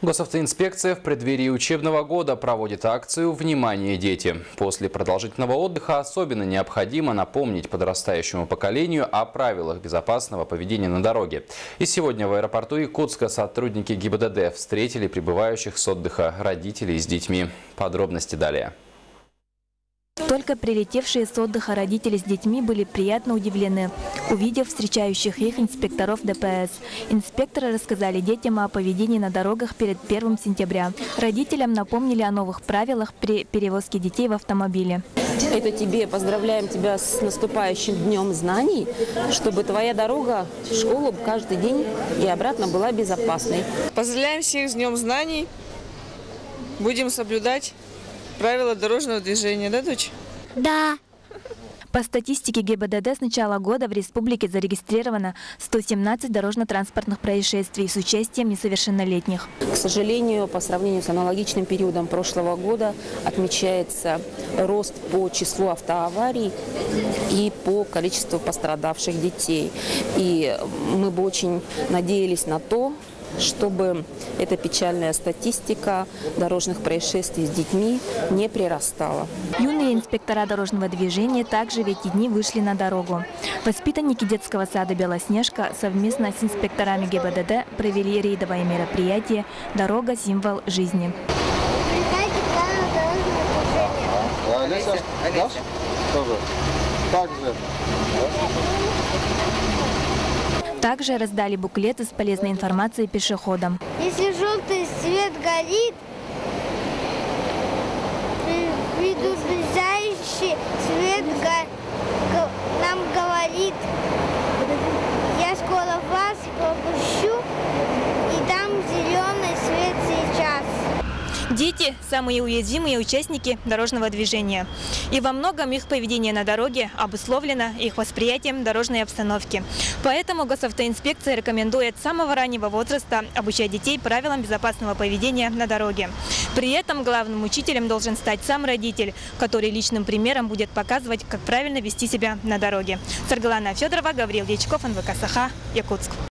Госавтоинспекция в преддверии учебного года проводит акцию «Внимание, дети!». После продолжительного отдыха особенно необходимо напомнить подрастающему поколению о правилах безопасного поведения на дороге. И сегодня в аэропорту Якутска сотрудники ГИБДД встретили прибывающих с отдыха родителей с детьми. Подробности далее. Только прилетевшие с отдыха родители с детьми были приятно удивлены, увидев встречающих их инспекторов ДПС. Инспекторы рассказали детям о поведении на дорогах перед 1 сентября. Родителям напомнили о новых правилах при перевозке детей в автомобиле. Это тебе, поздравляем тебя с наступающим днем знаний, чтобы твоя дорога в школу каждый день и обратно была безопасной. Поздравляем всех с Днем знаний. Будем соблюдать правила дорожного движения, да, дочь? Да. По статистике ГИБДД с начала года в республике зарегистрировано 117 дорожно-транспортных происшествий с участием несовершеннолетних. К сожалению, по сравнению с аналогичным периодом прошлого года отмечается рост по числу автоаварий и по количеству пострадавших детей. И мы бы очень надеялись на то, чтобы эта печальная статистика дорожных происшествий с детьми не прирастала. Юные инспектора дорожного движения также в эти дни вышли на дорогу. Воспитанники детского сада «Белоснежка» совместно с инспекторами ГИБДД провели рейдовое мероприятие «Дорога – символ жизни». Олеся? Олеся. Тоже. Также. Также раздали буклеты с полезной информацией пешеходам. Если желтый свет горит, предупреждающий Дети – самые уязвимые участники дорожного движения. И во многом их поведение на дороге обусловлено их восприятием дорожной обстановки. Поэтому госавтоинспекция рекомендует с самого раннего возраста обучать детей правилам безопасного поведения на дороге. При этом главным учителем должен стать сам родитель, который личным примером будет показывать, как правильно вести себя на дороге. Саргалана Федорова, Гаврил Дьячков, НВК Саха, Якутск.